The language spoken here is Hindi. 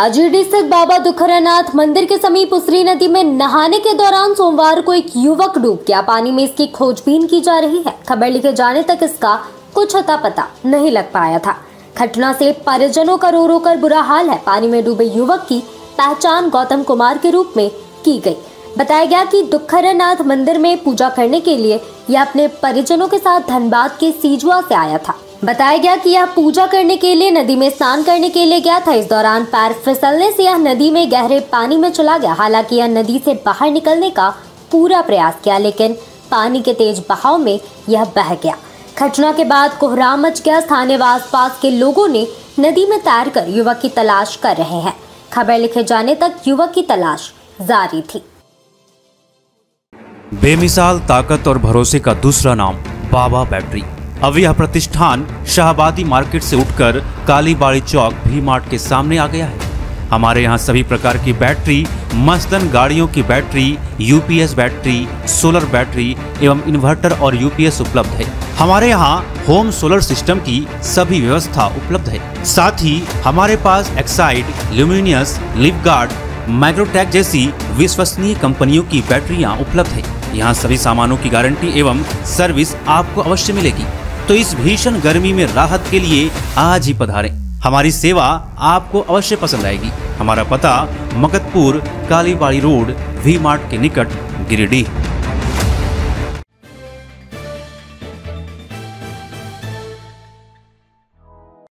अजीडी स्थित बाबा दुखरानाथ मंदिर के समीप उसरी नदी में नहाने के दौरान सोमवार को एक युवक डूब गया। पानी में इसकी खोजबीन की जा रही है। खबर लिखे जाने तक इसका कुछ अता पता नहीं लग पाया था। घटना से परिजनों का रो रो कर बुरा हाल है। पानी में डूबे युवक की पहचान गौतम कुमार के रूप में की गई। बताया गया कि दुखरनाथ मंदिर में पूजा करने के लिए यह अपने परिजनों के साथ धनबाद के सीजुआ से आया था। बताया गया कि यह पूजा करने के लिए, नदी में स्नान करने के लिए गया था। इस दौरान पैर फिसलने से यह नदी में गहरे पानी में चला गया। हालाँकि यह नदी से बाहर निकलने का पूरा प्रयास किया, लेकिन पानी के तेज बहाव में यह बह गया। घटना के बाद कोहराम मच गया। स्थानीय व आसपास के लोगों ने नदी में तैर कर युवक की तलाश कर रहे हैं। खबर लिखे जाने तक युवक की तलाश जारी थी। बेमिसाल, ताकत और भरोसे का दूसरा नाम, बाबा बैटरी। अब यह प्रतिष्ठान शाहबादी मार्केट से उठकर कालीबाड़ी चौक भी मार्ट के सामने आ गया है। हमारे यहाँ सभी प्रकार की बैटरी मस्तन गाड़ियों की battery, UPS battery, solar battery एवं इन्वर्टर और यूपीएस उपलब्ध है। हमारे यहाँ होम सोलर सिस्टम की सभी व्यवस्था उपलब्ध है। साथ ही हमारे पास एक्साइड, ल्यूमिनियस, लिपगार्ड, माइक्रोटैक जैसी विश्वसनीय कंपनियों की बैटरियाँ उपलब्ध है। यहाँ सभी सामानों की गारंटी एवं सर्विस आपको अवश्य मिलेगी। तो इस भीषण गर्मी में राहत के लिए आज ही पधारें। हमारी सेवा आपको अवश्य पसंद आएगी। हमारा पता Magatpur Kalibari road, V Mart के निकट गिरिडीह।